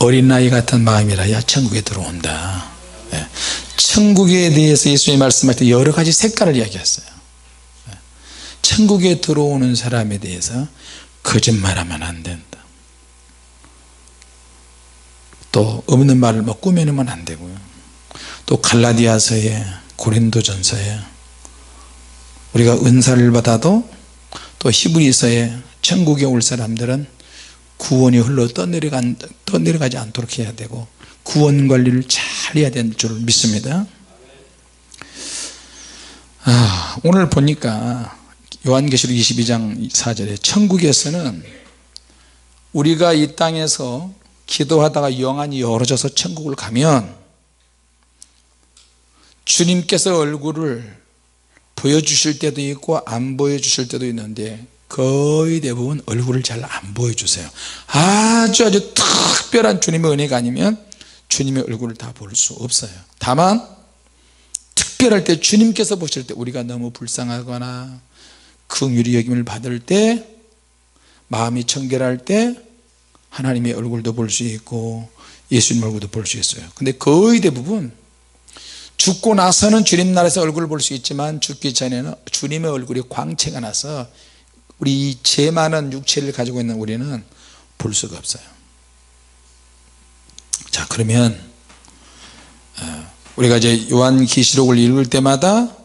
어린아이 같은 마음이라야 천국에 들어온다 예. 천국에 대해서 예수님이 말씀할 때 여러 가지 색깔을 이야기했어요 예. 천국에 들어오는 사람에 대해서 거짓말하면 안 된다 또 없는 말을 뭐 꾸며내면 안 되고요 또 갈라디아서에 고린도전서에 우리가 은사를 받아도 또 히브리서에 천국에 올 사람들은 구원이 흘러 떠내려가, 떠내려가지 않도록 해야 되고 구원 관리를 잘 해야 되는 줄 믿습니다. 아, 오늘 보니까 요한계시록 22장 4절에 천국에서는 우리가 이 땅에서 기도하다가 영안이 열어져서 천국을 가면 주님께서 얼굴을 보여주실 때도 있고 안 보여주실 때도 있는데 거의 대부분 얼굴을 잘 안 보여주세요. 아주 아주 특별한 주님의 은혜가 아니면 주님의 얼굴을 다 볼 수 없어요. 다만 특별할 때 주님께서 보실 때 우리가 너무 불쌍하거나 긍휼히 여김을 받을 때 마음이 청결할 때 하나님의 얼굴도 볼 수 있고 예수님 얼굴도 볼 수 있어요. 근데 거의 대부분 죽고 나서는 주님 나라에서 얼굴을 볼 수 있지만 죽기 전에는 주님의 얼굴이 광채가 나서 우리 죄 많은 육체를 가지고 있는 우리는 볼 수가 없어요. 자 그러면 어, 우리가 이제 요한계시록을 읽을 때마다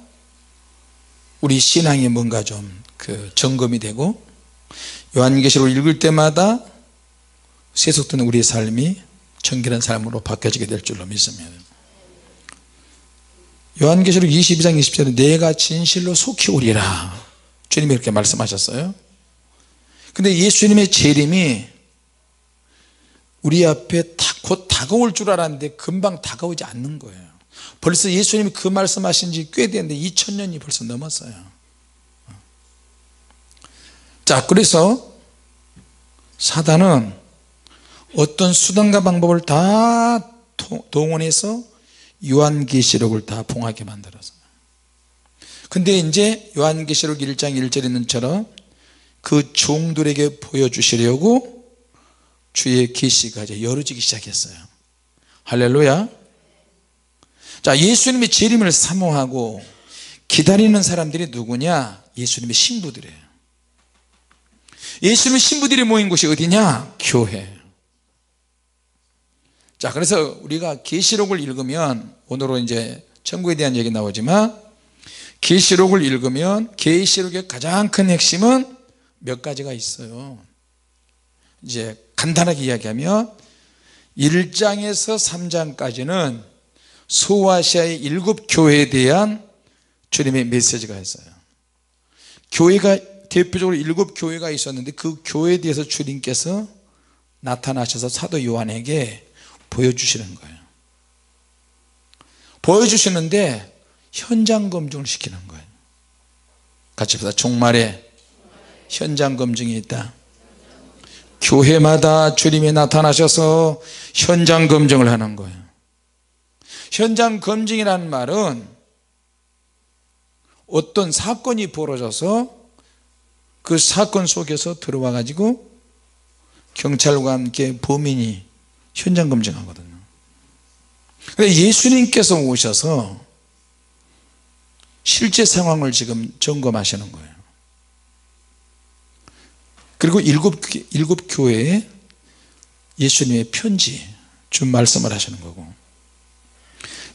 우리 신앙이 뭔가 좀 그 점검이 되고 요한계시록을 읽을 때마다 세속되는 우리의 삶이 청결한 삶으로 바뀌어지게 될 줄로 믿습니다. 요한계시록 22장 20절에 내가 진실로 속히 오리라 주님이 그렇게 말씀하셨어요? 근데 예수님의 재림이 우리 앞에 곧 다가올 줄 알았는데 금방 다가오지 않는 거예요. 벌써 예수님이 그 말씀하신 지 꽤 됐는데 2000년이 벌써 넘었어요. 자 그래서 사단은 어떤 수단과 방법을 다 동원해서 요한계시록을 다 봉하게 만들었어요 근데 이제 요한계시록 1장 1절에 있는 처럼 그 종들에게 보여주시려고 주의 계시가 이제 열어지기 시작했어요. 할렐루야. 자 예수님의 재림을 사모하고 기다리는 사람들이 누구냐? 예수님의 신부들이에요. 예수님의 신부들이 모인 곳이 어디냐? 교회. 자 그래서 우리가 계시록을 읽으면 오늘은 이제 천국에 대한 얘기 나오지만 계시록을 읽으면 계시록의 가장 큰 핵심은 몇 가지가 있어요. 이제 간단하게 이야기하면 1장에서 3장까지는 소아시아의 일곱 교회에 대한 주님의 메시지가 있어요. 교회가 대표적으로 일곱 교회가 있었는데 그 교회에 대해서 주님께서 나타나셔서 사도 요한에게 보여주시는 거예요. 보여주시는데 현장 검증을 시키는 거예요. 같이 보다 종말에 현장 검증이 있다. 교회마다 주님이 나타나셔서 현장 검증을 하는 거예요. 현장 검증이라는 말은 어떤 사건이 벌어져서 그 사건 속에서 들어와 가지고 경찰과 함께 범인이 현장 검증하거든요. 예수님께서 오셔서 실제 상황을 지금 점검하시는 거예요. 그리고 일곱, 일곱 교회에 예수님의 편지 준 말씀을 하시는 거고.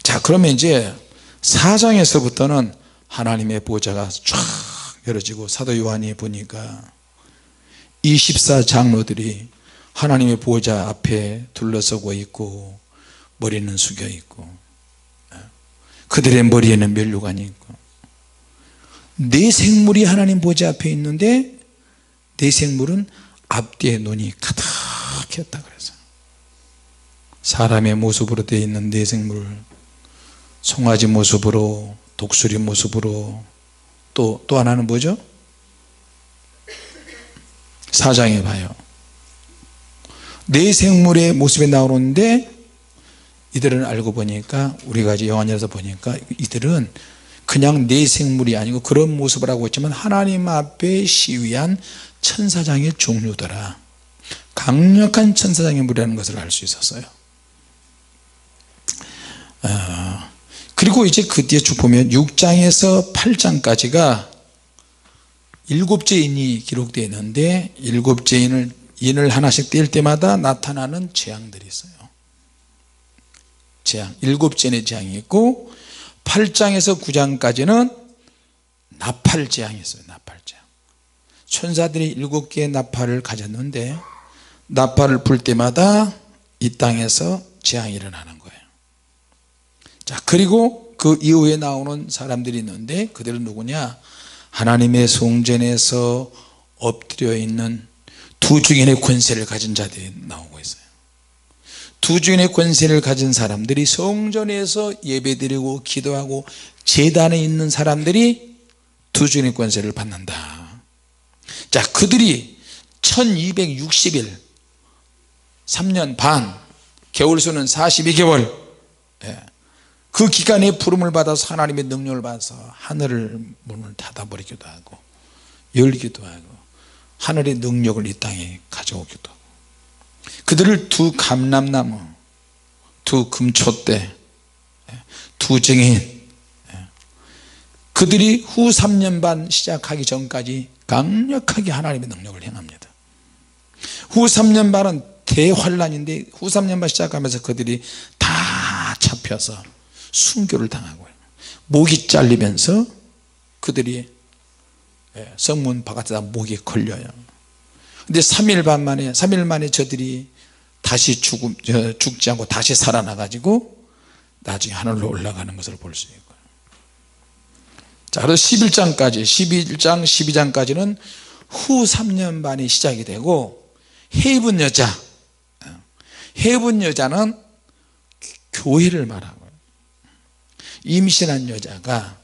자 그러면 이제 사장에서부터는 하나님의 보좌가 쫙 열어지고 사도 요한이 보니까 24 장로들이 하나님의 보좌 앞에 둘러서고 있고 머리는 숙여 있고 그들의 머리에는 멸류관이 있고 네 생물이 하나님 보좌 앞에 있는데 네 생물은 앞뒤에 눈이 가득했다 그래서 사람의 모습으로 되어 있는 네 생물 송아지 모습으로 독수리 모습으로 또, 또 하나는 뭐죠? 사장에 봐요 네 생물의 모습에 나오는데 이들은 알고 보니까 우리가 이제 영화에서 보니까 이들은 그냥 네 생물이 아니고 그런 모습을 하고 있지만 하나님 앞에 시위한 천사장의 종류더라. 강력한 천사장의 무리라는 것을 알 수 있었어요. 어, 그리고 이제 그 뒤에 쭉 보면 6장에서 8장까지가 일곱째 인이 기록되어 있는데 일곱째 인을 인을 하나씩 뗄 때마다 나타나는 재앙들이 있어요. 재앙 일곱째 인의 재앙이 있고 8장에서 9장까지는 나팔 재앙이 있어요 나팔 재앙 천사들이 일곱 개의 나팔을 가졌는데 나팔을 불 때마다 이 땅에서 재앙이 일어나는 거예요. 자 그리고 그 이후에 나오는 사람들이 있는데 그들은 누구냐? 하나님의 성전에서 엎드려 있는 두 증인의 권세를 가진 자들이 나오고 두 증인의 권세를 가진 사람들이 성전에서 예배드리고 기도하고 재단에 있는 사람들이 두 증인의 권세를 받는다 자 그들이 1260일 3년 반 겨울수는 42개월 예. 그 기간에 부름을 받아서 하나님의 능력을 받아서 하늘을 문을 닫아버리기도 하고 열기도 하고 하늘의 능력을 이 땅에 가져오기도 그들을 두 감람나무 두 금초대 두 증인 그들이 후 3년 반 시작하기 전까지 강력하게 하나님의 능력을 행합니다. 후 3년 반은 대환란인데 후 3년 반 시작하면서 그들이 다 잡혀서 순교를 당하고요 목이 잘리면서 그들이 예, 성문 바깥에다 목이 걸려요 근데 3일 반 만에 3일 만에 저들이 다시 죽음, 죽지 않고 다시 살아나 가지고 나중에 하늘로 올라가는 것을 볼 수 있고요 자 그래서 11장까지 11장 12장까지는 후 3년 반이 시작이 되고 해입은 여자. 해입은 여자는 교회를 말하고 임신한 여자가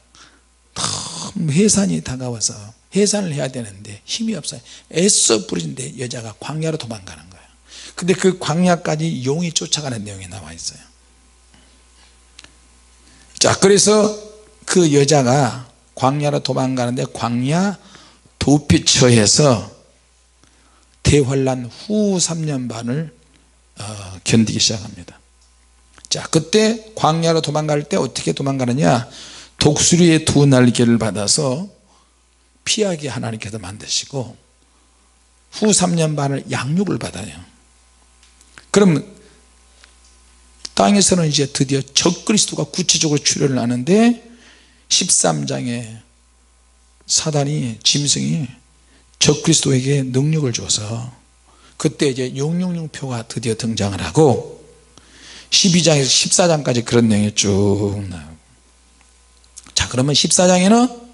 너무 해산이 다가와서 해산을 해야 되는데 힘이 없어요. 애써 부르는데 여자가 광야로 도망가는 거예요. 근데 그 광야까지 용이 쫓아가는 내용이 나와 있어요. 자 그래서 그 여자가 광야로 도망가는데 광야 도피처에서 대환란 후 3년 반을 어, 견디기 시작합니다. 자 그때 광야로 도망갈 때 어떻게 도망가느냐? 독수리의 두 날개를 받아서 피하게 하나님께서 만드시고 후 3년 반을 양육을 받아요. 그럼 땅에서는 이제 드디어 적그리스도가 구체적으로 출현을 하는데 13장에 사단이 짐승이 적그리스도에게 능력을 줘서 그때 이제 666표가 드디어 등장을 하고 12장에서 14장까지 그런 내용이 쭉 나와요. 자 그러면 14장에는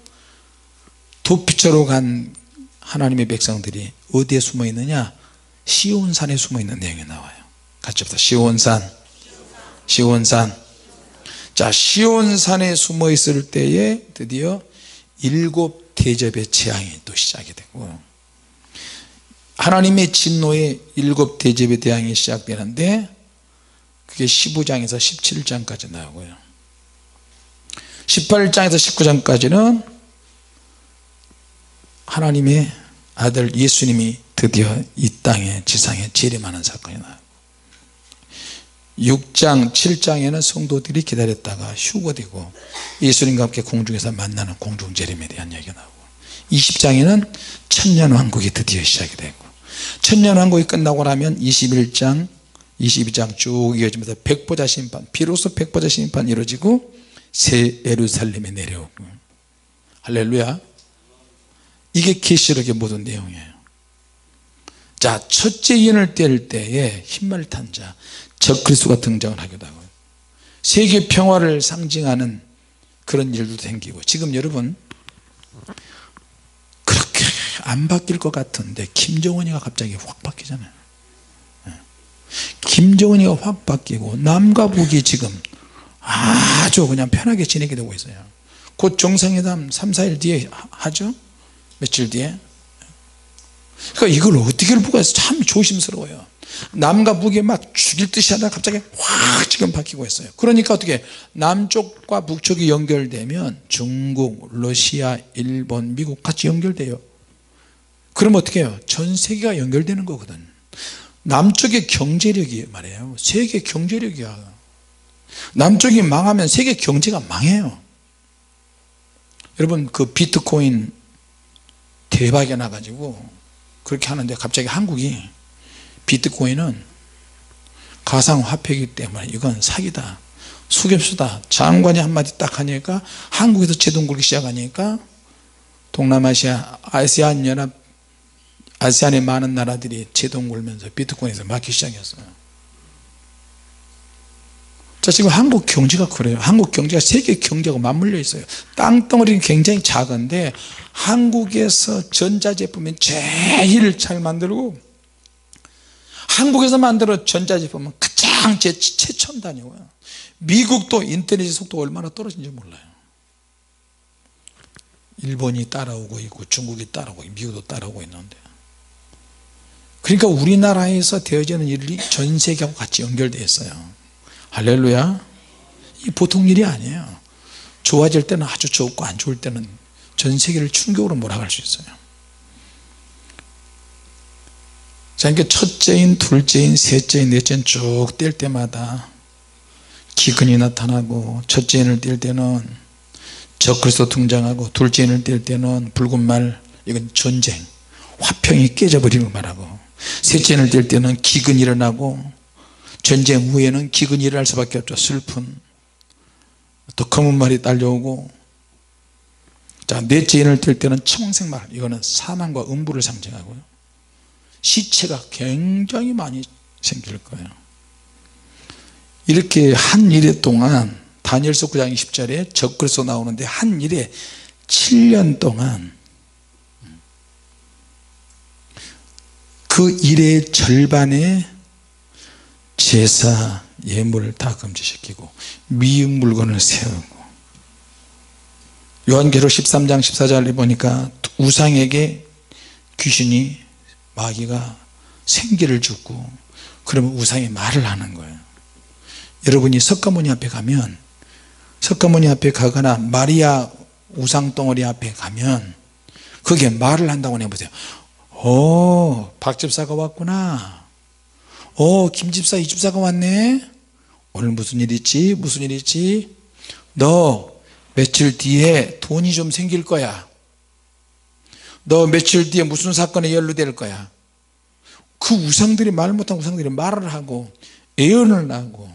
도피처로 간 하나님의 백성들이 어디에 숨어 있느냐? 시온산에 숨어 있는 내용이 나와요. 같이 봅시다. 시온산. 시온산. 자 시온산에 숨어 있을 때에 드디어 일곱 대접의 재앙이 또 시작이 되고 하나님의 진노의 일곱 대접의 대항이 시작되는데 그게 15장에서 17장까지 나오고요. 18장에서 19장까지는 하나님의 아들 예수님이 드디어 이 땅에 지상에 재림하는 사건이 나와요. 6장 7장에는 성도들이 기다렸다가 휴거되고 예수님과 함께 공중에서 만나는 공중재림에 대한 얘기가 나오고 20장에는 천년왕국이 드디어 시작이 되고 천년왕국이 끝나고 나면 21장 22장 쭉 이어지면서 백보자 심판 비로소 백보자 심판이 이루어지고 새 예루살렘에 내려오고. 할렐루야 이게 계시록의 모든 내용이에요. 자 첫째 인을 뗄 때에 흰말 탄자 적 그리스도가 등장을 하기도 하고 세계 평화를 상징하는 그런 일도 생기고 지금 여러분 그렇게 안 바뀔 것 같은데 김정은이가 갑자기 확 바뀌잖아요. 김정은이가 확 바뀌고 남과 북이 지금 아주 그냥 편하게 지내게 되고 있어요. 곧 정상회담 3, 4일 뒤에 하죠 며칠 뒤에. 그러니까 이걸 어떻게 보고 해서 참 조심스러워요. 남과 북이 막 죽일 듯이 하다가 갑자기 확 지금 바뀌고 있어요. 그러니까 어떻게 남쪽과 북쪽이 연결되면 중국, 러시아, 일본, 미국 같이 연결돼요. 그럼 어떻게 해요? 전 세계가 연결되는 거거든. 남쪽의 경제력이 말이에요. 세계 경제력이야. 남쪽이 망하면 세계 경제가 망해요. 여러분 그 비트코인 대박이 나가지고 그렇게 하는데 갑자기 한국이 비트코인은 가상화폐이기 때문에 이건 사기다 수geb수다. 장관이 한마디 딱 하니까 한국에서 제동 걸기 시작하니까 동남아시아 아세안 연합 아세안의 많은 나라들이 제동 걸면서 비트코인에서 막기 시작했어요 자 지금 한국 경제가 그래요. 한국 경제가 세계 경제하고 맞물려 있어요. 땅덩어리는 굉장히 작은데 한국에서 전자제품은 제일 잘 만들고 한국에서 만들어 전자제품은 가장 제 최첨단이고요. 미국도 인터넷 속도가 얼마나 떨어진지 몰라요. 일본이 따라오고 있고 중국이 따라오고 있고 미국도 따라오고 있는데. 그러니까 우리나라에서 되어지는 일이 전 세계하고 같이 연결되어 있어요 할렐루야. 이 보통 일이 아니에요. 좋아질 때는 아주 좋고 안 좋을 때는 전 세계를 충격으로 몰아갈 수 있어요. 자, 그러니까 첫째인, 둘째인, 셋째인, 넷째인 쭉 뗄 때마다 기근이 나타나고 첫째인을 뗄 때는 적그리스도 등장하고 둘째인을 뗄 때는 붉은 말 이건 전쟁 화평이 깨져버리는 말하고 셋째인을 뗄 때는 기근이 일어나고 전쟁 후에는 기근이 일어날 수밖에 없죠. 슬픈 또 검은 말이 딸려오고. 자 넷째 인을 뗄 때는 청생말. 이거는 사망과 음부를 상징하고요. 시체가 굉장히 많이 생길 거예요. 이렇게 한 일에 동안 다니엘서 9장 20절에 적글서 나오는데 한 일에 7년 동안 그 일의 절반의 제사 예물을 다 금지시키고 미음 물건을 세우고. 요한계로 13장 14절에 보니까 우상에게 귀신이 마귀가 생기를 주고 그러면 우상이 말을 하는 거예요. 여러분이 석가모니 앞에 가면 석가모니 앞에 가거나 마리아 우상덩어리 앞에 가면 그게 말을 한다고 해보세요. 오 박집사가 왔구나 오 김집사 이집사가 왔네. 오늘 무슨 일 있지? 무슨 일 있지? 너 며칠 뒤에 돈이 좀 생길 거야. 너 며칠 뒤에 무슨 사건에 연루될 거야. 그 우상들이 말 못한 우상들이 말을 하고 예언을 하고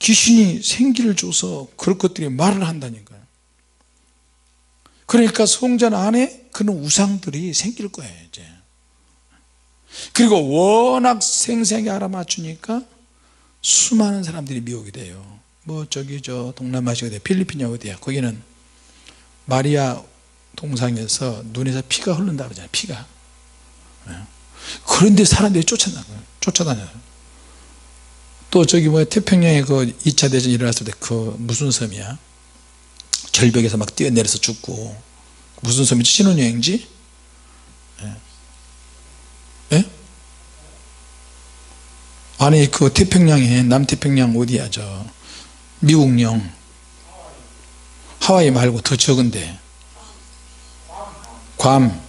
귀신이 생기를 줘서 그런 것들이 말을 한다니까요 그러니까 성전 안에 그런 우상들이 생길 거예요 이제 그리고 워낙 생생하게 알아맞추니까 수많은 사람들이 미혹이 돼요. 뭐 저기 저 동남아시아 어디 필리핀이 어디야 거기는 마리아 동상에서 눈에서 피가 흐른다 그러잖아요 피가. 예. 그런데 사람들이 쫓아다녀요 쫓아다녀요. 또 저기 뭐 태평양에 그 2차 대전 일어났을 때 그 무슨 섬이야? 절벽에서 막 뛰어내려서 죽고. 무슨 섬이지? 신혼여행지? 예? 예? 아니 그 태평양에 남태평양 어디야 저 미국령. 하와이 말고 더 적은데. 괌,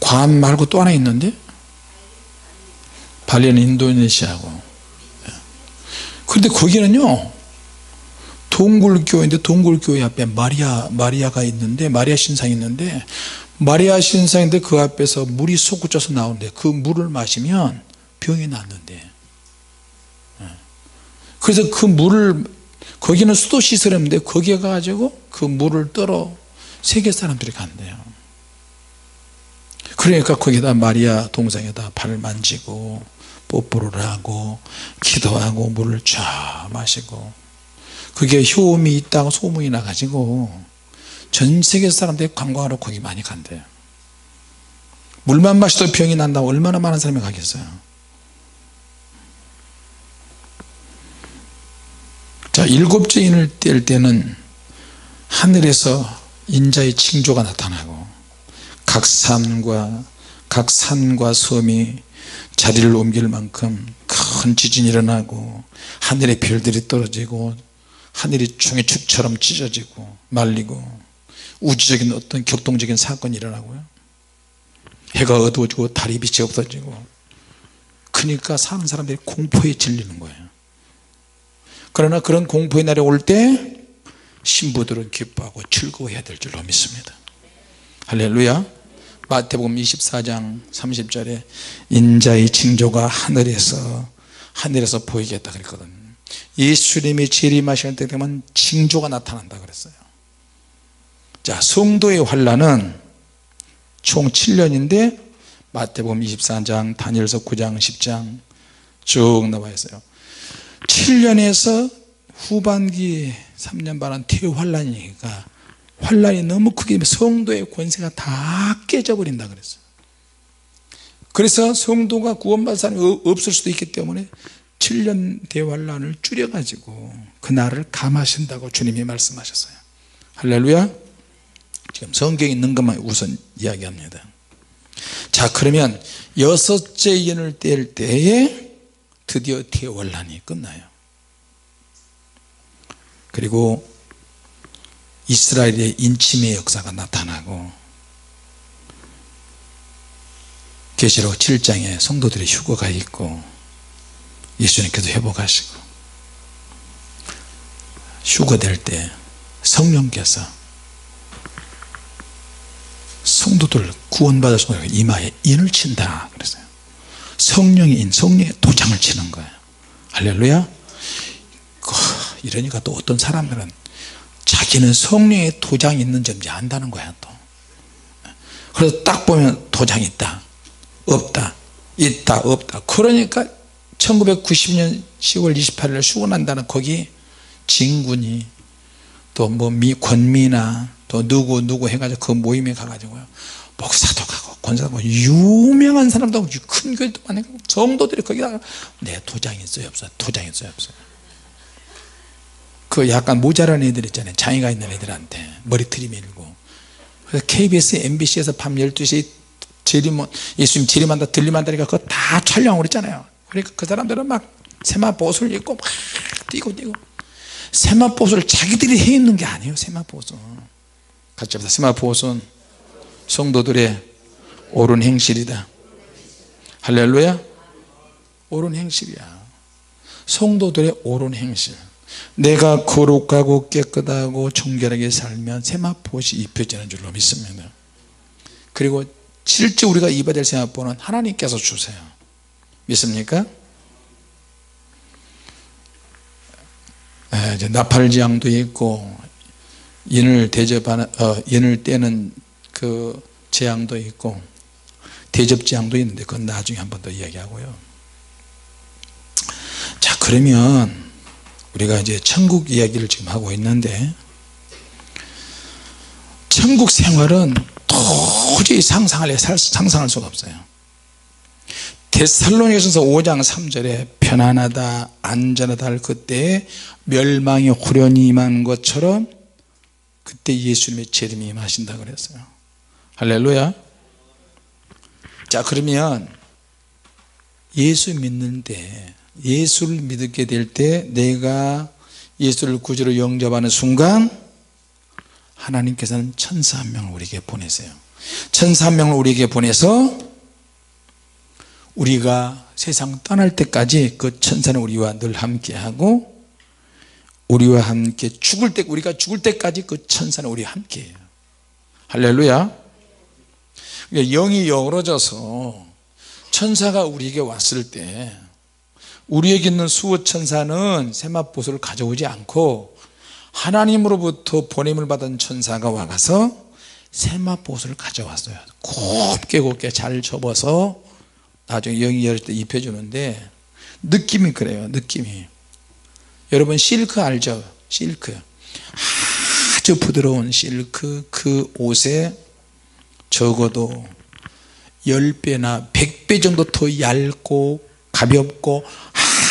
괌 말고 또 하나 있는데? 발리는 인도네시아고. 그런데 거기는요 동굴교회인데 동굴교회 앞에 마리아 마리아가 있는데 마리아 신상이 있는데 마리아 신상인데 그 앞에서 물이 솟구쳐서 나오는데 그 물을 마시면 병이 낫는데. 그래서 그 물을 거기는 수도 시설인데 거기에 가지고 그 물을 떨어 세계 사람들이 간대요. 그러니까 거기다 마리아 동상에다 발을 만지고 뽀뽀를 하고 기도하고 물을 쫙 마시고 그게 효험이 있다고 소문이 나가지고 전 세계 사람들이 관광하러 거기 많이 간대요 물만 마셔도 병이 난다고 얼마나 많은 사람이 가겠어요? 자 일곱째 인을 뗄 때는 하늘에서 인자의 징조가 나타나고 각 산과 각 산과 섬이 자리를 옮길 만큼 큰 지진이 일어나고 하늘의 별들이 떨어지고 하늘이 종의 축처럼 찢어지고 말리고 우주적인 어떤 격동적인 사건이 일어나고요. 해가 어두워지고 달이 빛이 없어지고. 크니까 사는 사람들이 공포에 질리는 거예요. 그러나 그런 공포의 날이 올 때 신부들은 기뻐하고 즐거워해야 될 줄로 믿습니다. 할렐루야. 마태복음 24장 30절에 인자의 징조가 하늘에서 하늘에서 보이겠다 그랬거든. 예수님이 재림하시는 때 되면 징조가 나타난다 그랬어요 자 성도의 환란은 총 7년인데 마태복음 24장 다니엘서 9장 10장 쭉 나와 있어요. 7년에서 후반기 3년 반은 대환란이니까 환란이 너무 크게 성도의 권세가 다 깨져버린다 그랬어요. 그래서 성도가 구원받은 사람이 없을 수도 있기 때문에 7년 대환란을 줄여가지고 그날을 감하신다고 주님이 말씀하셨어요. 할렐루야 지금 성경에 있는 것만 우선 이야기합니다. 자 그러면 여섯째 연을 뗄 때에 드디어 대환란이 끝나요. 그리고 이스라엘의 인침의 역사가 나타나고 계시록 7장에 성도들의 휴거가 있고 예수님께서 회복하시고 휴거될 때 성령께서 성도들 구원받을 수 있는 이마에 인을 친다 그랬어요. 성령의 인 성령의 도장을 치는 거예요. 할렐루야. 이러니까 또 어떤 사람들은 자기는 성령의 도장이 있는지 안다는 거야 또. 그래서 딱 보면 도장이 있다 없다 있다 없다. 그러니까 1990년 10월 28일 수원한다는 거기 진군이 또 뭐 권미나 또 누구 누구 해가지고 그 모임에 가가지고요. 목사도 가고 권사도 가고 유명한 사람도 큰 교회도 많고 성도들이 거기다가 내 도장이 있어요 없어요? 도장이 있어요 없어요? 그 약간 모자란 애들 있잖아요. 장애가 있는 애들한테 머리털이 밀고. 그래서 KBS MBC에서 밤 12시 재림 예수님 재림한다 들림한다니까 그거 다 촬영하고 그랬잖아요. 그러니까 그 사람들은 막 세마보옷을 입고 막 뛰고 뛰고. 세마보옷을 자기들이 해 입는 게 아니에요 세마보옷은 같이 합시다. 세마보옷은 성도들의 옳은 행실이다. 할렐루야. 옳은 행실이야. 성도들의 옳은 행실. 내가 거룩하고 깨끗하고 정결하게 살면 세마포옷이 입혀지는 줄로 믿습니다. 그리고 실제 우리가 입어야 될 세마포는 하나님께서 주세요. 믿습니까? 이제 나팔지향도 있고 인을 대접하는 어, 인을 떼는 그 재앙도 있고 대접 재앙도 있는데 그건 나중에 한 번 더 이야기하고요. 자 그러면 우리가 이제 천국 이야기를 지금 하고 있는데 천국 생활은 도저히 상상할, 상상할 수가 없어요. 데살로니가서 5장 3절에 편안하다 안전하다 할 그때 멸망이 후련히 임한 것처럼 그때 예수님의 재림이 임하신다 그랬어요. 할렐루야. 자 그러면 예수 믿는데 예수를 믿게 될 때 내가 예수를 구주로 영접하는 순간 하나님께서는 천사 한 명을 우리에게 보내세요. 천사 한 명을 우리에게 보내서 우리가 세상 떠날 때까지 그 천사는 우리와 늘 함께하고 우리와 함께 죽을 때 우리가 죽을 때까지 그 천사는 우리와 함께해요. 할렐루야. 영이 영으로져서 천사가 우리에게 왔을 때 우리에게 있는 수호 천사는 세마보소를 가져오지 않고 하나님으로부터 보냄을 받은 천사가 와가서 세마보소를 가져왔어요. 곱게 곱게 잘 접어서 나중에 영이 열릴 때 입혀주는데 느낌이 그래요. 느낌이 여러분 실크 알죠? 실크. 아주 부드러운 실크. 그 옷에 적어도 10배나 100배 정도 더 얇고 가볍고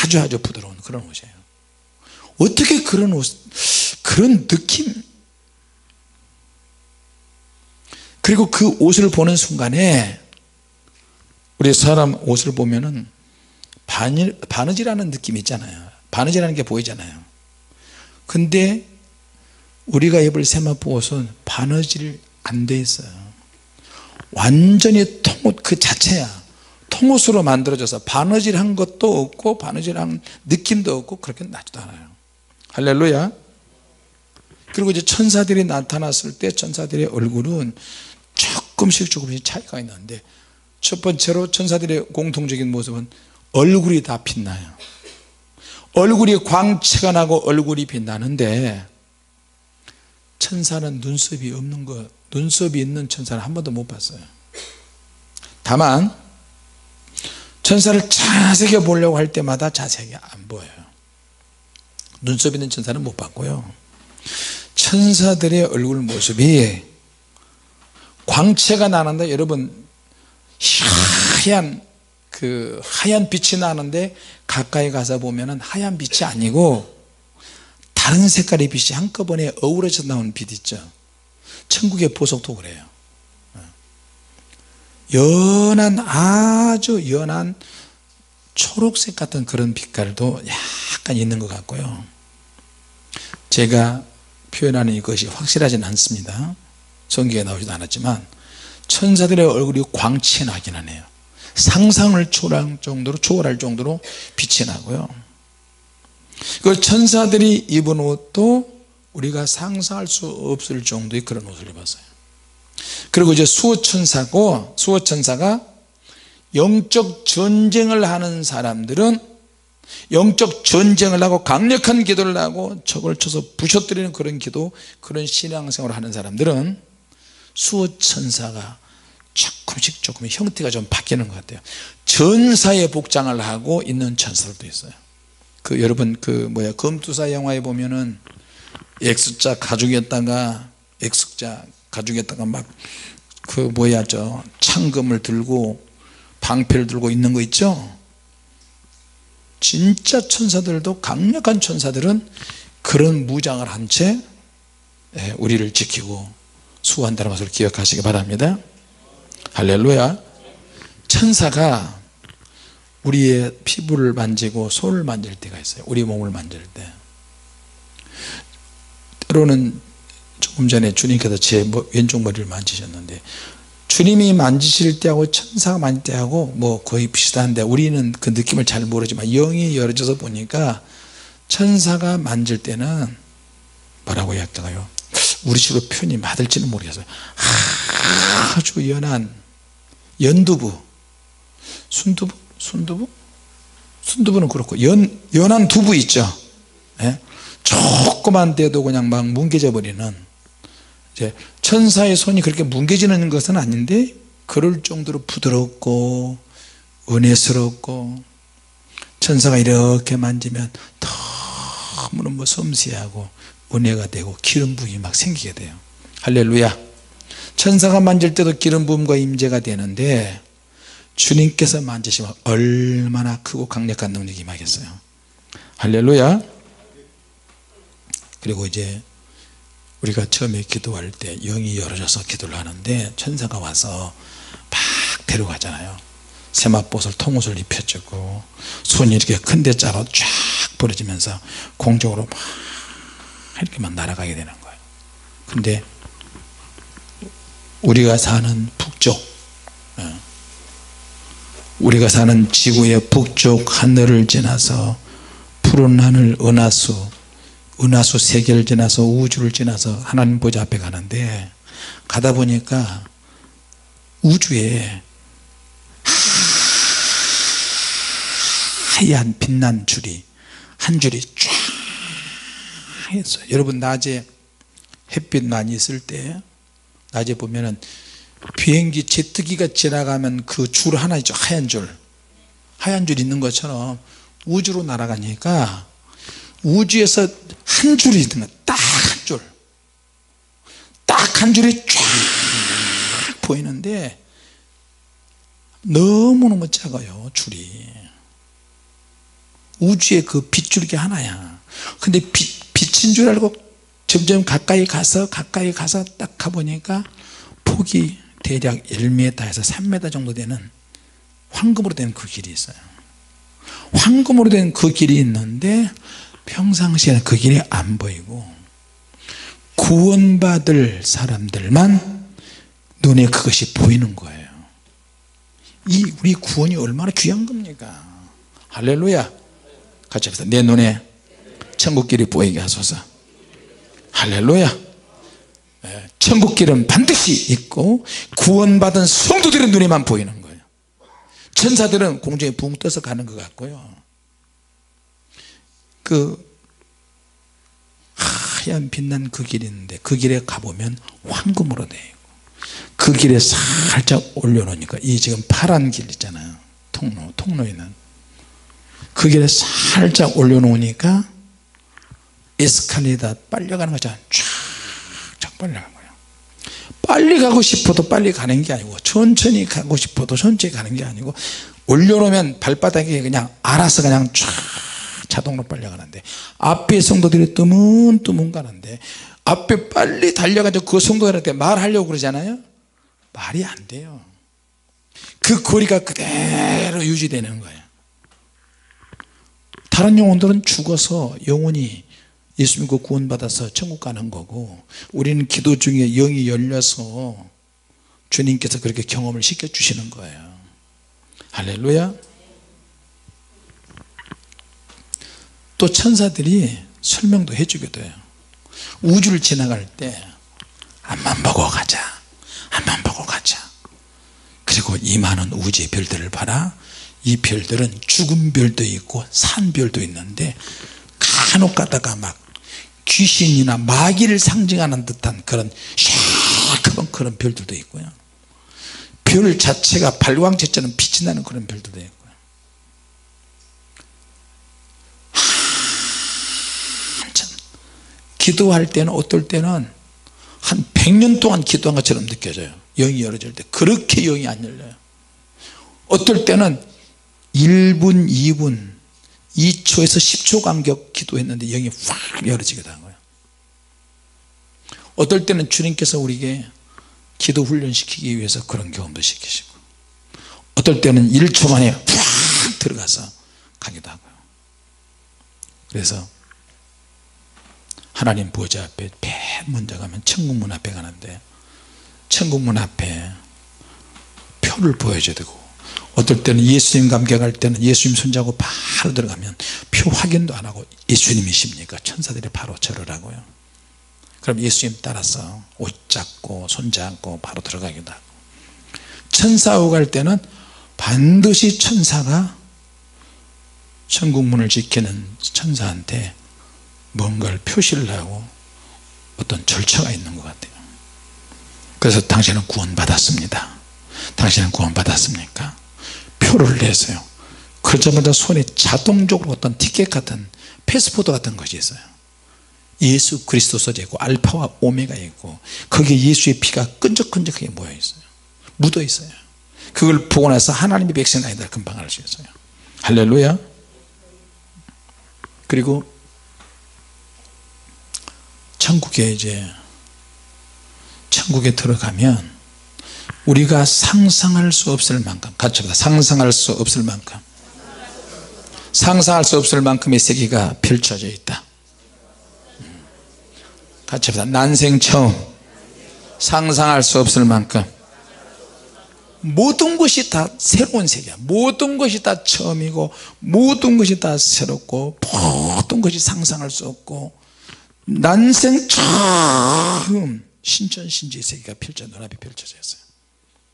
아주 아주 부드러운 그런 옷이에요. 어떻게 그런 옷 그런 느낌? 그리고 그 옷을 보는 순간에 우리 사람 옷을 보면은 바느질하는 느낌 있잖아요 바느질하는 게 보이잖아요. 근데 우리가 입을 세마포 옷은 바느질 안 돼 있어요. 완전히 통옷 그 자체야. 통옷으로 만들어져서 바느질한 것도 없고 바느질한 느낌도 없고 그렇게 나지도 않아요. 할렐루야. 그리고 이제 천사들이 나타났을 때 천사들의 얼굴은 조금씩 조금씩 차이가 있는데 첫 번째로 천사들의 공통적인 모습은 얼굴이 다 빛나요 얼굴이 광채가 나고 얼굴이 빛나는데 천사는 눈썹이 없는 것 눈썹이 있는 천사는 한 번도 못 봤어요. 다만 천사를 자세히 보려고 할 때마다 자세히 안 보여요. 눈썹 있는 천사는 못 봤고요. 천사들의 얼굴 모습이 광채가 나는데 여러분 하얀 그 하얀 빛이 나는데 가까이 가서 보면은 하얀 빛이 아니고 다른 색깔의 빛이 한꺼번에 어우러져 나온 빛 있죠. 천국의 보석도 그래요. 연한 아주 연한 초록색 같은 그런 빛깔도 약간 있는 것 같고요. 제가 표현하는 이것이 확실하지는 않습니다. 성경에 나오지도 않았지만 천사들의 얼굴이 광채 나긴 하네요 상상을 초월할 정도로 초월할 정도로 빛이 나고요. 그 천사들이 입은 옷도 우리가 상상할 수 없을 정도의 그런 옷을 입었어요. 그리고 이제 수호천사고 수호천사가 영적 전쟁을 하는 사람들은 영적 전쟁을 하고 강력한 기도를 하고 적을 쳐서 부셔뜨리는 그런 기도 그런 신앙생활을 하는 사람들은 수호천사가 조금씩 조금 형태가 좀 바뀌는 것 같아요. 전사의 복장을 하고 있는 천사들도 있어요. 그 여러분 그 뭐야 검투사 영화에 보면은 X자 가죽에다가 X자 가죽에다가 막 그 뭐야 저 창금을 들고 방패를 들고 있는 거 있죠? 진짜 천사들도 강력한 천사들은 그런 무장을 한채 예, 우리를 지키고 수호한다는 것을 기억하시기 바랍니다 할렐루야. 천사가 우리의 피부를 만지고 손을 만질 때가 있어요. 우리 몸을 만질 때. 때로는 조금 전에 주님께서 제 왼쪽 머리를 만지셨는데 주님이 만지실 때하고 천사가 만질 때하고 뭐 거의 비슷한데 우리는 그 느낌을 잘 모르지만 영이 열어져서 보니까 천사가 만질 때는 뭐라고 해야 할까요? 우리 식으로 표현이 맞을지는 모르겠어요. 아주 연한 연두부. 순두부? 순두부? 순두부는 그렇고 연, 연한 두부 있죠. 예? 조그만 데도 그냥 막 뭉개져 버리는. 이제 천사의 손이 그렇게 뭉개지는 것은 아닌데 그럴 정도로 부드럽고 은혜스럽고 천사가 이렇게 만지면 너무너무 섬세하고 은혜가 되고 기름 부음이 막 생기게 돼요. 할렐루야 천사가 만질 때도 기름 부음과 임재가 되는데 주님께서 만지시면 얼마나 크고 강력한 능력이 임하겠어요. 할렐루야. 그리고 이제 우리가 처음에 기도할 때 영이 열어져서 기도를 하는데 천사가 와서 막 데려가잖아요. 세마봇을 통옷을 입혀주고 손이 이렇게 큰 데 짜로 쫙 벌어지면서 공중으로 막 이렇게 막 날아가게 되는 거예요. 근데 우리가 사는 북쪽 어, 우리가 사는 지구의 북쪽 하늘을 지나서 푸른 하늘 은하수 은하수 세계를 지나서 우주를 지나서 하나님 보좌 앞에 가는데 가다 보니까 우주에 하얀 빛난 줄이 한 줄이 쫙 있어요. 여러분 낮에 햇빛 많이 있을 때 낮에 보면은 비행기 제트기가 지나가면 그 줄 하나 있죠. 하얀 줄. 하얀 줄 있는 것처럼 우주로 날아가니까 우주에서 한 줄이 있는 거 딱 한 줄. 딱 한 줄이 쫙 보이는데 너무너무 작아요 줄이. 우주에 그 빗줄기 하나야. 근데 빛, 빛인 줄 알고 점점 가까이 가서 가까이 가서 딱 가보니까 폭이 대략 1m에서 3m 정도 되는 황금으로 된 그 길이 있어요. 황금으로 된 그 길이 있는데 평상시에는 그 길이 안 보이고 구원받을 사람들만 눈에 그것이 보이는 거예요. 이 우리 구원이 얼마나 귀한 겁니까? 할렐루야. 같이 합시다. 내 눈에 천국길이 보이게 하소서 할렐루야. 예, 천국길은 반드시 있고 구원받은 성도들의 눈에만 보이는 거예요. 천사들은 공중에 붕 떠서 가는 것 같고요. 그 하얀 빛난 그 길이 있는데 그 길에 가보면 황금으로 되어 있고 그 길에 살짝 올려놓으니까 이 지금 파란 길 있잖아요. 통로 통로에 있는. 그 길에 살짝 올려놓으니까 에스컬레이터 빨려가는 거잖아요 쫙쫙 빨려가는 거예요 빨리 가고 싶어도 빨리 가는 게 아니고 천천히 가고 싶어도 천천히 가는 게 아니고 올려놓으면 발바닥에 그냥 알아서 그냥 쫙 자동으로 빨려가는데 앞에 성도들이 뜨문뜨문 가는데 앞에 빨리 달려가지고 그 성도들한테 말하려고 그러잖아요? 말이 안 돼요. 그 거리가 그대로 유지되는 거예요. 다른 영혼들은 죽어서 영혼이 예수 믿고 구원받아서 천국 가는 거고 우리는 기도 중에 영이 열려서 주님께서 그렇게 경험을 시켜 주시는 거예요. 할렐루야. 또 천사들이 설명도 해주기도 해요. 우주를 지나갈 때 앞만 보고 가자 앞만 보고 가자. 그리고 이 많은 우주의 별들을 봐라. 이 별들은 죽은 별도 있고 산 별도 있는데 간혹 가다가 막 귀신이나 마귀를 상징하는 듯한 그런 시커먼 그런 별들도 있고요. 별 자체가 발광체처럼 빛이 나는 그런 별들도 있고요. 한참 기도할 때는 어떨 때는 한 100년 동안 기도한 것처럼 느껴져요. 영이 열어질 때. 그렇게 영이 안 열려요. 어떨 때는 1분 2분 2초에서 10초 간격 기도했는데 영이 확 열어지기도 한 거예요. 어떨 때는 주님께서 우리에게 기도 훈련시키기 위해서 그런 경험도 시키시고 어떨 때는 1초 만에 확 들어가서 가기도 하고요. 그래서 하나님 보좌 앞에 맨 먼저 가면 천국 문 앞에 가는데 천국 문 앞에 표를 보여줘야 되고 어떨 때는 예수님 감격할 때는 예수님 손잡고 바로 들어가면 표 확인도 안 하고 예수님이십니까? 천사들이 바로 절을 하고요. 그럼 예수님 따라서 옷 잡고 손 잡고 바로 들어가기도 하고. 천사하고 갈 때는 반드시 천사가 천국문을 지키는 천사한테 뭔가를 표시를 하고 어떤 절차가 있는 것 같아요. 그래서 당신은 구원받았습니다. 당신은 구원받았습니까 표를 내세요. 그러자마자 손에 자동적으로 어떤 티켓 같은 패스포드 같은 것이 있어요. 예수 그리스도 써져 있고 알파와 오메가 있고 거기에 예수의 피가 끈적끈적하게 모여 있어요. 묻어 있어요. 그걸 보고 나서 하나님의 백성 아니다. 금방 알 수 있어요. 할렐루야. 그리고 천국에 이제 천국에 들어가면 우리가 상상할 수 없을 만큼 같이 합니다 상상할 수 없을 만큼. 상상할 수 없을 만큼의 세계가 펼쳐져 있다. 같이 합니다 난생 처음. 상상할 수 없을 만큼. 모든 것이 다 새로운 세계야. 모든 것이 다 처음이고 모든 것이 다 새롭고 모든 것이 상상할 수 없고 난생 처음 신천신지의 세계가 펼쳐 눈앞에 펼쳐져 있어요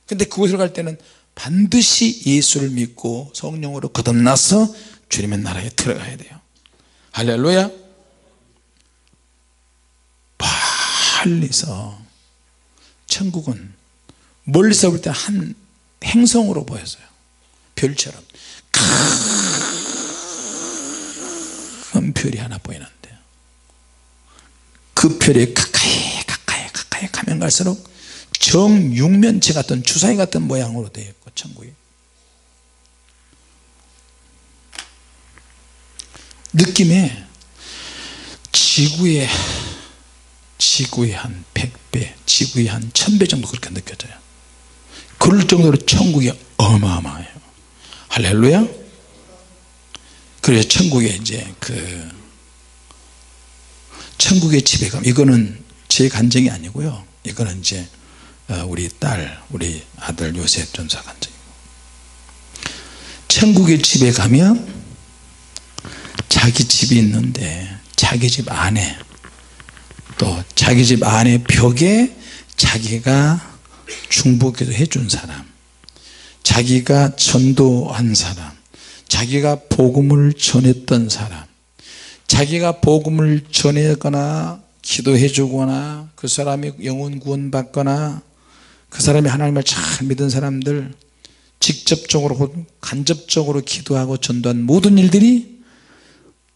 근데 그곳을 갈 때는 반드시 예수를 믿고 성령으로 거듭나서 주님의 나라에 들어가야 돼요. 할렐루야. 멀리서 천국은 멀리서 볼 때 한 행성으로 보였어요. 별처럼. 큰 별이 하나 보이는데. 그 별이 가까이 가까이 가까이 가면 갈수록 정육면체 같은 주사위 같은 모양으로 되어 있고 천국이. 느낌에 지구의 지구의 한 100배 지구의 한 1000배 정도 그렇게 느껴져요. 그럴 정도로 천국이 어마어마해요. 할렐루야. 그래서 천국에 이제 그 천국의 가면 이거는 제 간증이 아니고요. 이거는 이제 어, 우리 딸 우리 아들 요셉 전사 간증이고. 천국의 집에 가면 자기 집이 있는데 자기 집 안에 또 자기 집 안에 벽에 자기가 중보기도 해준 사람 자기가 전도한 사람 자기가 복음을 전했던 사람 자기가 복음을 전하거나 기도해 주거나 그 사람이 영혼 구원 받거나 그 사람이 하나님을 잘 믿은 사람들 직접적으로 간접적으로 기도하고 전도한 모든 일들이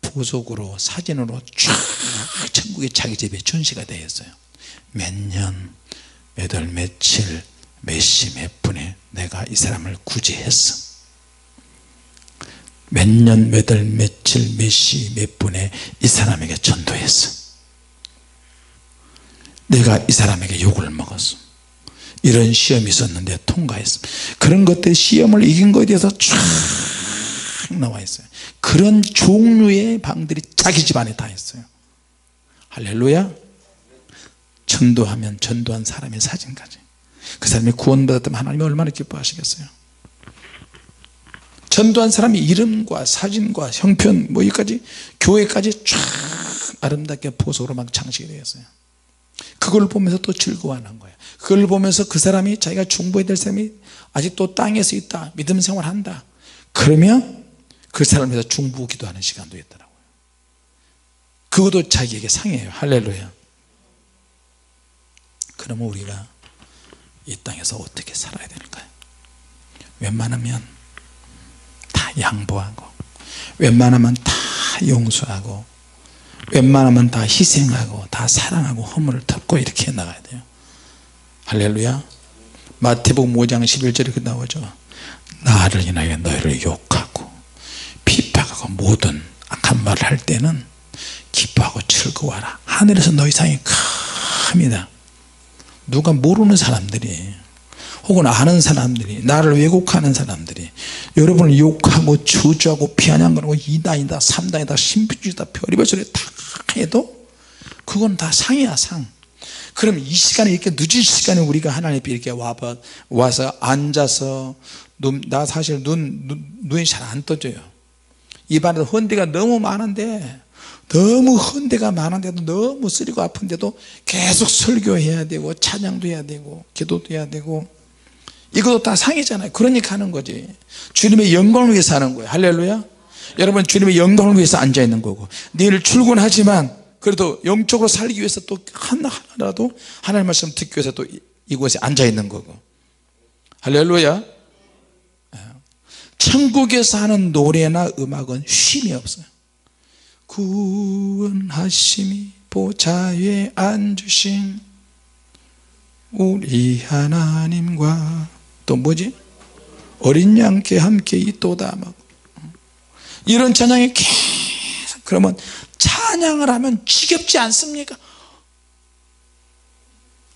보석으로 사진으로 쫙 천국의 자기 집에 전시가 되어 있어요. 몇 년 몇 월 며칠 몇 시 몇 분에 내가 이 사람을 구제했어. 몇 년 몇 월 며칠 몇 시 몇 분에 이 사람에게 전도했어. 내가 이 사람에게 욕을 먹었어 이런 시험이 있었는데 통과했어 그런 것들 시험을 이긴 것에 대해서 쫙 나와 있어요. 그런 종류의 방들이 자기 집안에 다 있어요. 할렐루야. 전도하면 전도한 사람의 사진까지. 그 사람이 구원받았다면 하나님이 얼마나 기뻐하시겠어요? 전도한 사람의 이름과 사진과 형편 뭐 여기까지 교회까지 쫙 아름답게 보석으로 막 장식이 되었어요. 그걸 보면서 또 즐거워하는 거예요 그걸 보면서 그 사람이 자기가 중보해야 될 사람이 아직도 땅에서 있다 믿음 생활한다. 그러면 그 사람에서 중보 기도하는 시간도 있더라고요. 그것도 자기에게 상해요. 할렐루야. 그러면 우리가 이 땅에서 어떻게 살아야 될까요? 웬만하면 다 양보하고 웬만하면 다 용서하고 웬만하면 다 희생하고 다 사랑하고 허물을 덮고 이렇게 나가야 돼요 할렐루야. 마태복음 5장 11절에 그 나오죠. 나를 인하여 너희를 욕하고 비판하고 모든 악한 말을 할 때는 기뻐하고 즐거워하라. 하늘에서 너희 상이 큽니다. 누가 모르는 사람들이 혹은 아는 사람들이 나를 왜곡하는 사람들이 여러분을 욕하고 저주하고 비아냥거리고 이단이다 삼단이다 신비주의다 별의별 소리 다 해도 그건 다 상이야 상 그럼 이 시간에 이렇게 늦은 시간에 우리가 하나님 앞에 이렇게 와봐, 와서 앉아서 눈, 나 사실 눈, 눈 눈이 잘 안 떠져요. 입안에 헌데가 너무 많은데 너무 헌데가 많은데도 너무 쓰리고 아픈데도 계속 설교해야 되고 찬양도 해야 되고 기도도 해야 되고. 이것도 다 상이잖아요. 그러니까 하는 거지. 주님의 영광을 위해서 하는 거예요. 할렐루야. 여러분 주님의 영광을 위해서 앉아 있는 거고. 내일 출근하지만 그래도 영적으로 살기 위해서 또 하나라도 하나님 말씀 듣기 위해서 또 이곳에 앉아 있는 거고. 할렐루야. 천국에서 하는 노래나 음악은 쉼이 없어요. 구원하심이 보좌에 앉으신 우리 하나님과 또 뭐지? 어린 양께 함께 있도다 막 이런 찬양이 계속 그러면 찬양을 하면 지겹지 않습니까?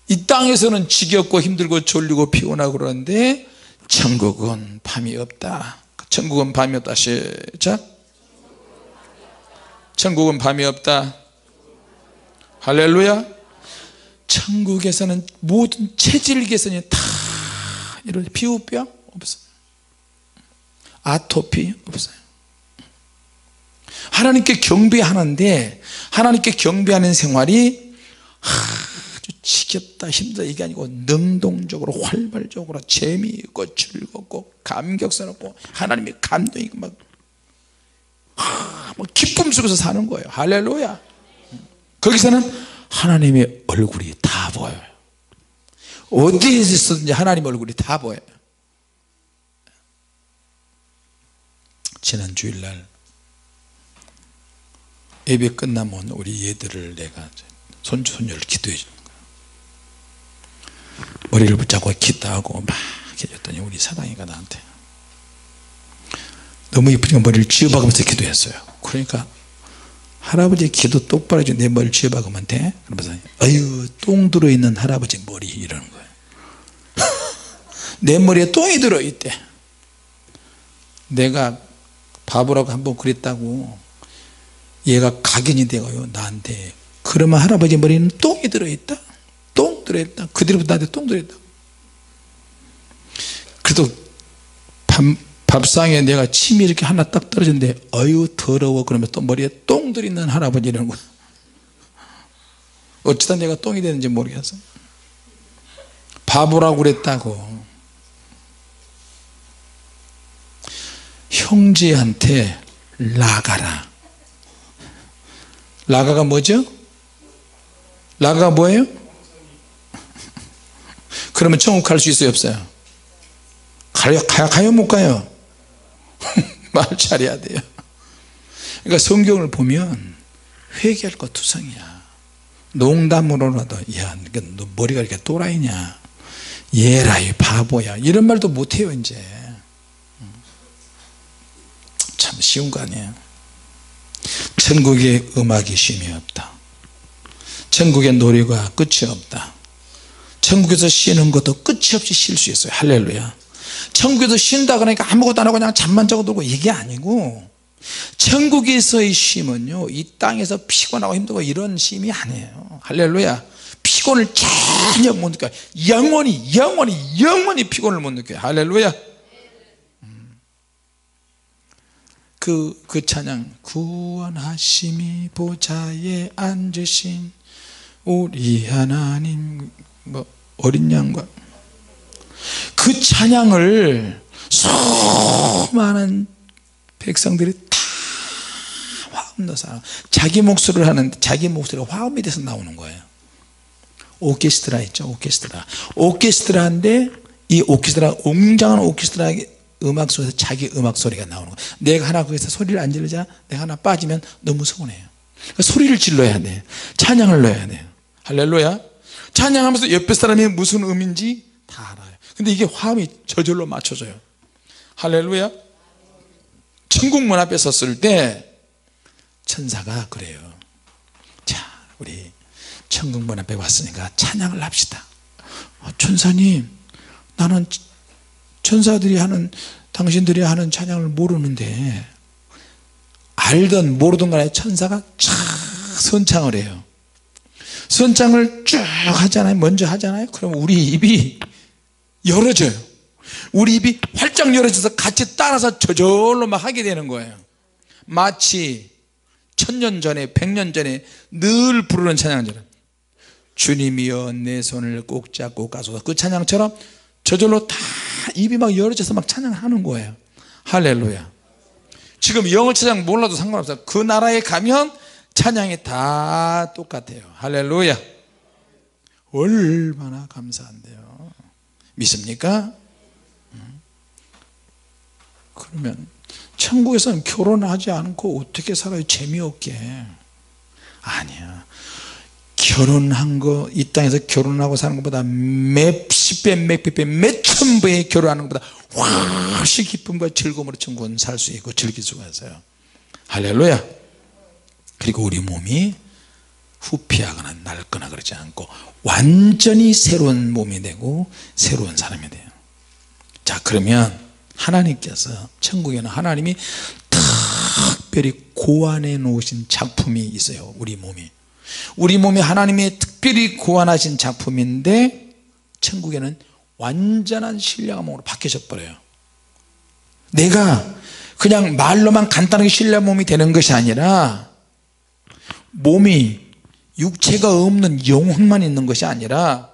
이 땅에서는 지겹고 힘들고 졸리고 피곤하고 그러는데 천국은 밤이 없다. 천국은 밤이 없다. 시작. 천국은 밤이 없다. 할렐루야. 천국에서는 모든 체질 개선이 다 이런 피부병 없어요. 아토피 없어요 하나님께 경배하는데 하나님께 경배하는 생활이 아주 지겹다 힘들다 이게 아니고 능동적으로 활발적으로 재미있고 즐겁고 감격스럽고 하나님의 감동이 막, 막 기쁨 속에서 사는 거예요. 할렐루야. 거기서는 하나님의 얼굴이 다 보여요. 어디에 있었든지 하나님 얼굴이 다 보여요. 지난 주일날 예배 끝나면 우리 얘들을 내가 손주 손녀를 기도해 주는 거야. 머리를 붙잡고 기도하고 막 해줬더니 우리 사랑이가 나한테 너무 이쁘니까 머리를 쥐어박으면서 기도했어요. 그러니까 할아버지 기도 똑바로 해줘. 내 머리를 쥐어박으면 돼? 그러면서 어휴 똥 들어있는 할아버지 머리 이러는 거예요. 내 머리에 똥이 들어있대. 내가 바보라고 한 번 그랬다고 얘가 각인이 되고요 나한테. 그러면 할아버지 머리는 똥이 들어있다. 똥 들어있다. 그대로 나한테 똥 들어있다. 그래도 밤 밥상에 내가 침이 이렇게 하나 딱 떨어졌는데 어유 더러워. 그러면 또 머리에 똥 들이 있는 할아버지 이러는 거야 어쩌다 내가 똥이 되는지 모르겠어. 바보라고 그랬다고. 형제한테 라가라 라가가 뭐죠? 라가가 뭐예요? 그러면 천국 갈 수 있어요 없어요? 가요, 가요, 못 가요? 말 잘해야 돼요 그러니까 성경을 보면 회개할 것 투성이야 농담으로라도 야 너 머리가 이렇게 또라이냐 얘라이 바보야 이런 말도 못해요 이제 참 쉬운 거 아니에요 천국에 음악이 쉼이 없다. 천국의 노래가 끝이 없다. 천국에서 쉬는 것도 끝이 없이 쉴 수 있어요. 할렐루야. 천국에서 쉰다 그러니까 아무것도 안 하고 그냥 잠만 자고 놀고 이게 아니고 천국에서의 쉼은요 이 땅에서 피곤하고 힘들고 이런 쉼이 아니에요. 할렐루야. 피곤을 전혀 못 느껴요. 영원히 영원히 영원히 피곤을 못 느껴요. 할렐루야 그, 그 찬양 구원하심이 보좌에 앉으신 우리 하나님 뭐 어린 양과 그 찬양을 수많은 백성들이 다 화음 넣어서 자기 목소리를 하는데 자기 목소리가 화음이 돼서 나오는 거예요. 오케스트라 있죠 오케스트라. 오케스트라인데 이 오케스트라 웅장한 오케스트라 음악 속에서 자기 음악 소리가 나오는 거예요. 내가 하나 거기서 소리를 안 지르자 내가 하나 빠지면 너무 서운해요. 그러니까 소리를 질러야 돼. 찬양을 넣어야 돼요 할렐루야. 찬양하면서 옆에 사람이 무슨 음인지 다 알아요. 근데 이게 화음이 저절로 맞춰져요. 할렐루야. 천국 문 앞에 섰을 때 천사가 그래요. 자 우리 천국 문 앞에 왔으니까 찬양을 합시다. 어, 천사님 나는 천사들이 하는 당신들이 하는 찬양을 모르는데 알던 모르던 간에 천사가 쫙 선창을 해요. 선창을 쭉 하잖아요. 먼저 하잖아요. 그럼 우리 입이 열어져요. 우리 입이 활짝 열어져서 같이 따라서 저절로 막 하게 되는 거예요. 마치 천년 전에 백년 전에 늘 부르는 찬양처럼 주님이여 내 손을 꼭 잡고 가소서. 그 찬양처럼 저절로 다 입이 막 열어져서 막 찬양하는 거예요. 할렐루야. 지금 영어 찬양 몰라도 상관없어요. 그 나라에 가면 찬양이 다 똑같아요. 할렐루야. 얼마나 감사한데요. 믿습니까? 그러면 천국에서는 결혼하지 않고 어떻게 살아요? 재미없게. 아니야 결혼한 거 이 땅에서 결혼하고 사는 것보다 몇십 배 몇백 배 몇천 배 결혼하는 것보다 훨씬 기쁨과 즐거움으로 천국은 살 수 있고 즐길 수가 있어요. 할렐루야. 그리고 우리 몸이 후피하거나 낡거나 그러지 않고 완전히 새로운 몸이 되고 새로운 사람이 돼요. 자 그러면 하나님께서 천국에는 하나님이 특별히 고안해 놓으신 작품이 있어요. 우리 몸이 우리 몸이 하나님이 특별히 고안하신 작품인데 천국에는 완전한 신령한 몸으로 바뀌어져 버려요. 내가 그냥 말로만 간단하게 신령 몸이 되는 것이 아니라 몸이 육체가 없는 영혼만 있는 것이 아니라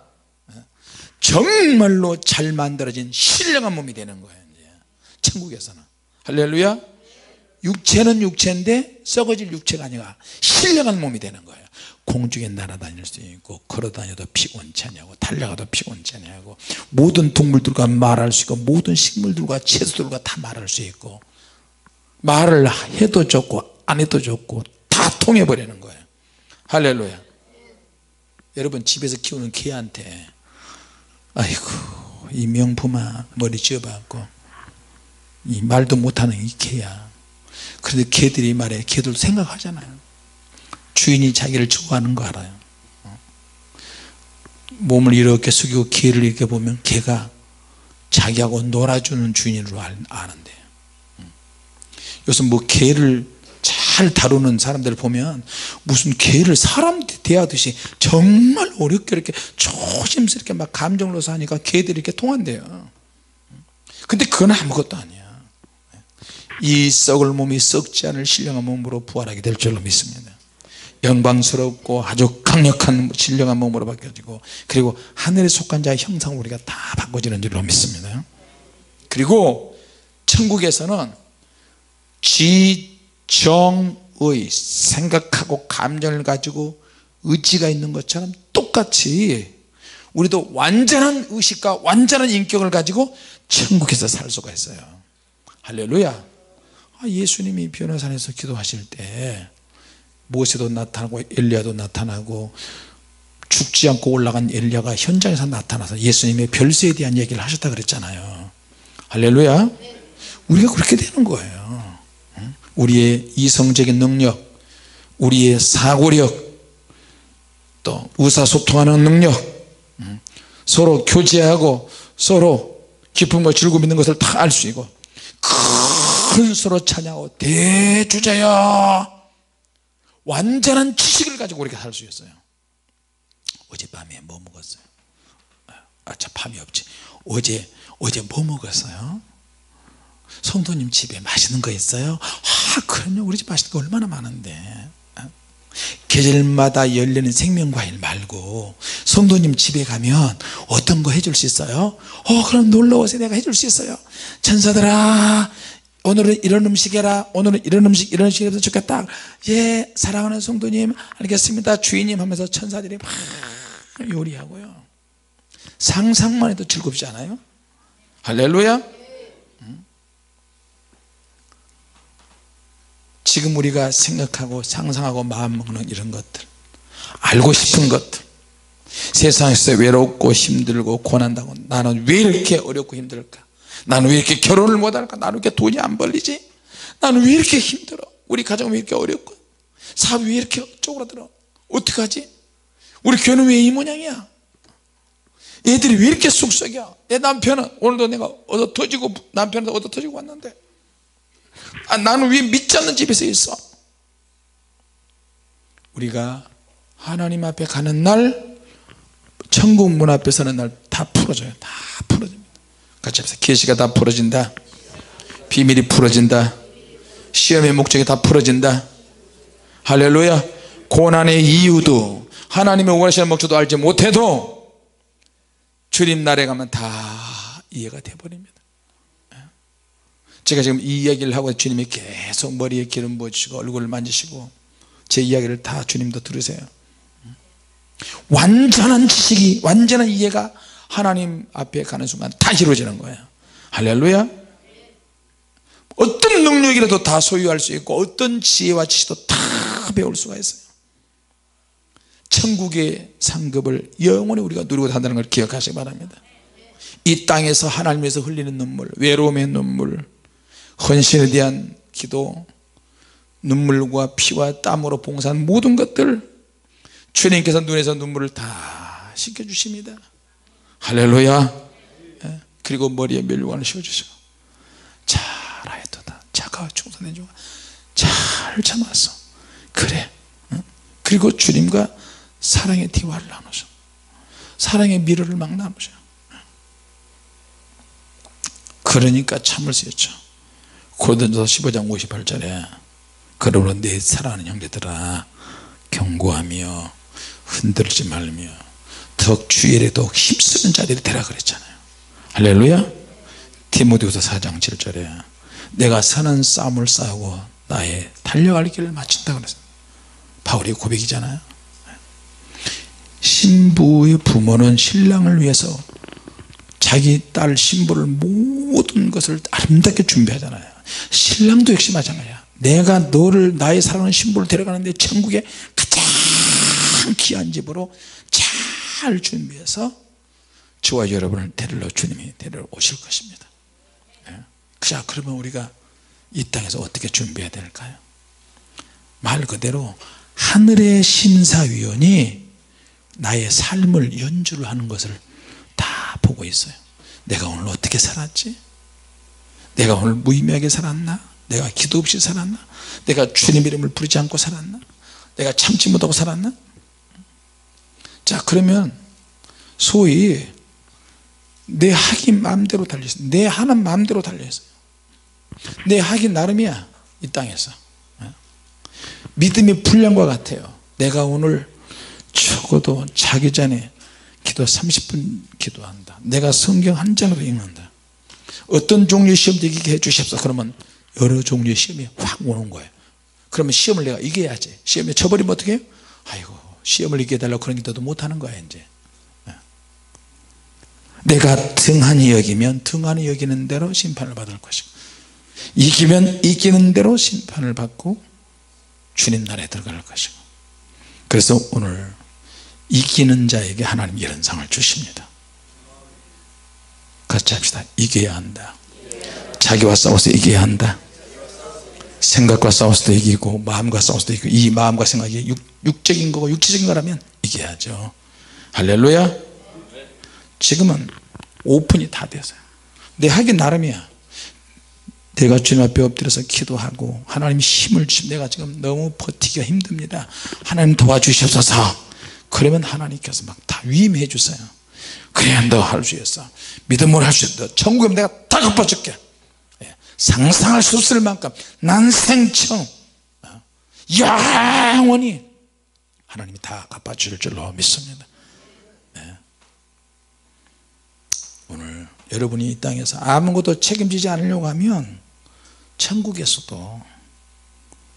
정말로 잘 만들어진 신령한 몸이 되는 거예요 이제. 천국에서는. 할렐루야. 육체는 육체인데 썩어질 육체가 아니라 신령한 몸이 되는 거예요 공중에 날아다닐 수 있고 걸어다녀도 피곤치 않냐고 달려가도 피곤치 않냐고 모든 동물들과 말할 수 있고 모든 식물들과 채소들과 다 말할 수 있고 말을 해도 좋고 안 해도 좋고 다 통해버리는 거예요. 할렐루야. 여러분 집에서 키우는 개한테 아이고 이 명품아 머리 지어봤고 이 말도 못하는 이 개야. 그런데 개들이 말해 개들 생각하잖아요 주인이 자기를 좋아하는 거 알아요? 몸을 이렇게 숙이고 개를 이렇게 보면 개가 자기하고 놀아주는 주인인 줄 아는데. 요즘 뭐 개를 잘 다루는 사람들 보면 무슨 개를 사람 대하듯이 정말 어렵게 이렇게 조심스럽게 막 감정으로 사니까 개들이 이렇게 통한대요. 근데 그건 아무것도 아니야. 이 썩을 몸이 썩지 않을 신령한 몸으로 부활하게 될 줄로 믿습니다 영광스럽고 아주 강력한 신령한 몸으로 바뀌어지고 그리고 하늘에 속한 자의 형상을 우리가 다 바꿔지는 줄로 믿습니다. 그리고 천국에서는 지정의 생각하고 감정을 가지고 의지가 있는 것처럼 똑같이 우리도 완전한 의식과 완전한 인격을 가지고 천국에서 살 수가 있어요. 할렐루야. 아, 예수님이 변호산에서 기도하실 때 모세도 나타나고 엘리야도 나타나고 죽지 않고 올라간 엘리야가 현장에서 나타나서 예수님의 별세에 대한 얘기를 하셨다 그랬잖아요. 할렐루야. 우리가 그렇게 되는 거예요. 우리의 이성적인 능력 우리의 사고력 또 의사소통하는 능력 서로 교제하고 서로 기쁨과 즐거움 있는 것을 다 알 수 있고 큰 서로 찬양하고 대주자여 완전한 지식을 가지고 우리가 살 수 있어요. 어젯밤에 뭐 먹었어요? 아차 밤이 없지. 어제 어제 뭐 먹었어요? 성도님 집에 맛있는 거 있어요? 아 그럼요. 우리 집 맛있는 거 얼마나 많은데. 계절마다 열리는 생명과일 말고 성도님 집에 가면 어떤 거 해줄 수 있어요? 어 그럼 놀러오세요. 내가 해줄 수 있어요. 천사들아 오늘은 이런 음식 해라. 오늘은 이런 음식 이런 음식 해도 좋겠다. 예 사랑하는 성도님 알겠습니다. 주인님 하면서 천사들이 막 요리하고요. 상상만 해도 즐겁지 않아요? 할렐루야. 지금 우리가 생각하고 상상하고 마음먹는 이런 것들 알고 싶은 것들 세상에서 외롭고 힘들고 고난당고 나는 왜 이렇게 어렵고 힘들까 나는 왜 이렇게 결혼을 못할까? 나는 왜 이렇게 돈이 안 벌리지? 나는 왜 이렇게 힘들어? 우리 가정은 왜 이렇게 어렵고? 사업이 왜 이렇게 쪼그라들어? 어떡하지? 우리 교회는 왜 이 모양이야? 애들이 왜 이렇게 쑥쑥이야? 내 남편은 오늘도 내가 얻어 터지고 남편도 얻어 터지고 왔는데. 아, 나는 왜 믿지 않는 집에서 있어? 우리가 하나님 앞에 가는 날 천국 문 앞에 서는 날 다 풀어져요. 다 풀어집니다 같이 합시다. 계시가 다 풀어진다. 비밀이 풀어진다. 시험의 목적이 다 풀어진다. 할렐루야. 고난의 이유도 하나님의 원하시는 목적도 알지 못해도 주님 날에 가면 다 이해가 돼버립니다. 제가 지금 이 이야기를 하고 주님이 계속 머리에 기름 부어주시고 얼굴을 만지시고 제 이야기를 다 주님도 들으세요. 완전한 지식이 완전한 이해가 하나님 앞에 가는 순간 다 이루어지는 거예요. 할렐루야. 어떤 능력이라도 다 소유할 수 있고 어떤 지혜와 지식도 다 배울 수가 있어요. 천국의 상급을 영원히 우리가 누리고 산다는 걸 기억하시기 바랍니다. 이 땅에서 하나님에서 흘리는 눈물 외로움의 눈물 헌신에 대한 기도 눈물과 피와 땀으로 봉사한 모든 것들 주님께서 눈에서 눈물을 다 씻겨주십니다 할렐루야. 예? 그리고 머리에 멸관을 씌워주시고. 잘하였도다. 자가 충성된 자가 잘 참았어 그래. 그리고 주님과 사랑의 대화를 나누셔. 사랑의 미로를 막 나누셔. 그러니까 참을 수 있죠. 고린도서 15장 58절에 그러므로 내 사랑하는 형제들아 경고하며 흔들지 말며 더욱 주일에도 힘쓰는 자들이 되라 그랬잖아요. 할렐루야. 디모데후서 4장 7절에 내가 선한 싸움을 싸우고 나의 달려갈 길을 마친다 그랬어요 바울의 고백이잖아요. 신부의 부모는 신랑을 위해서 자기 딸 신부를 모든 것을 아름답게 준비하잖아요. 신랑도 역시 마찬가지야 내가 너를 나의 사랑하는 신부를 데려가는데 천국에 가장 귀한 집으로 잘 준비해서 저와 여러분을 데리러 주님이 데리러 오실 것입니다. 예? 자 그러면 우리가 이 땅에서 어떻게 준비해야 될까요? 말 그대로 하늘의 심사위원이 나의 삶을 연주를 하는 것을 다 보고 있어요. 내가 오늘 어떻게 살았지? 내가 오늘 무의미하게 살았나? 내가 기도 없이 살았나? 내가 주님 이름을 부르지 않고 살았나? 내가 참지 못하고 살았나 자 그러면 소위 내 하기 마음대로 달려있어요 내 하는 마음대로 달려있어요. 내 하기 나름이야 이 땅에서. 어? 믿음이 불량과 같아요. 내가 오늘 적어도 자기 전에 기도 30분 기도한다. 내가 성경 한 장으로 읽는다. 어떤 종류의 시험도 이기게 해 주십사 그러면 여러 종류의 시험이 확 오는 거예요. 그러면 시험을 내가 이겨야지. 시험에 쳐버리면 어떻게 해요? 아이고 시험을 이겨달라고 그런 기도도 못하는 거야 이제. 내가 등한히 여기면 등한히 여기는 대로 심판을 받을 것이고 이기면 이기는 대로 심판을 받고 주님 나라에 들어갈 것이고. 그래서 오늘 이기는 자에게 하나님 이런 상을 주십니다. 같이 합시다. 이겨야 한다. 자기와 싸워서 이겨야 한다 생각과 싸워서도 이기고 마음과 싸워서도 이기고 이 마음과 생각이 육, 육적인 거고 육체적인 거라면 이겨야죠. 할렐루야. 지금은 오픈이 다 됐어요. 내 하기 나름이야. 내가 주님 앞에 엎드려서 기도하고 하나님 힘을 주시면 내가 지금 너무 버티기가 힘듭니다. 하나님 도와주시옵소서 그러면 하나님께서 막 다 위임해 주세요. 그래야 너 할 수 있어. 믿음으로 할 수 있어. 천국에 내가 다 갚아줄게. 예. 상상할 수 없을 만큼 난생청 어. 영원히 하나님이 다 갚아줄 줄로 믿습니다 오늘 여러분이 이 땅에서 아무것도 책임지지 않으려고 하면 천국에서도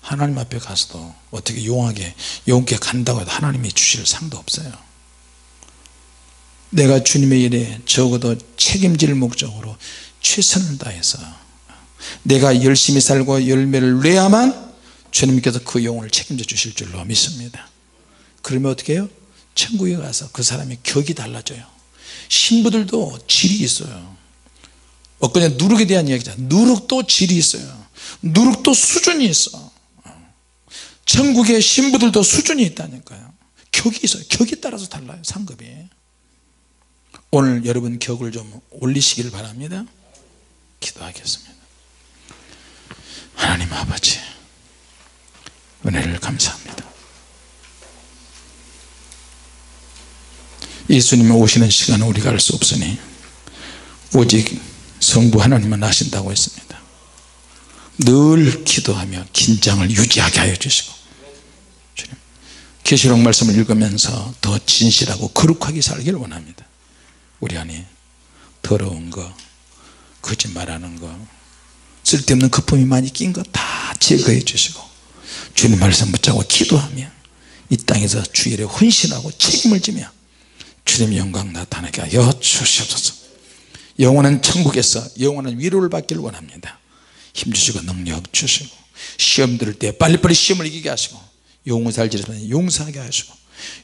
하나님 앞에 가서도 어떻게 용하게 용케 간다고 해도 하나님이 주실 상도 없어요 내가 주님의 일에 적어도 책임질 목적으로 최선을 다해서 내가 열심히 살고 열매를 내야만 주님께서 그 영혼을 책임져 주실 줄로 믿습니다. 그러면 어떻게 해요? 천국에 가서 그 사람의 격이 달라져요. 신부들도 질이 있어요. 엊그제 누룩에 대한 이야기잖아 누룩도 질이 있어요. 누룩도 수준이 있어. 천국의 신부들도 수준이 있다니까요. 격이 있어요. 격에 따라서 달라요 상급이. 오늘 여러분 격을 좀 올리시길 바랍니다. 기도하겠습니다 하나님 아버지 은혜를 감사합니다. 예수님이 오시는 시간은 우리가 알 수 없으니 오직 성부 하나님만 아신다고 했습니다. 늘 기도하며 긴장을 유지하게 하여 주시고 주님 계시록 말씀을 읽으면서 더 진실하고 거룩하게 살기를 원합니다. 우리 안에 더러운 거 거짓말하는 거 쓸데없는 거품이 많이 낀 거 다 제거해 주시고 주님 말씀 붙잡고 기도하며 이 땅에서 주일에 헌신하고 책임을 지며 주님 영광 나타나게 하여 주시옵소서. 영원한 천국에서 영원한 위로를 받기를 원합니다. 힘주시고 능력 주시고 시험 들을 때 빨리빨리 시험을 이기게 하시고 용서할 지는 용서하게 하시고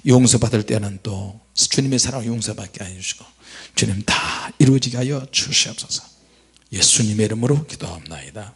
용서받을 때는 또 주님의 사랑을 용서받게 해주시고 주님 다 이루어지게 하여 주시옵소서 예수님의 이름으로 기도합니다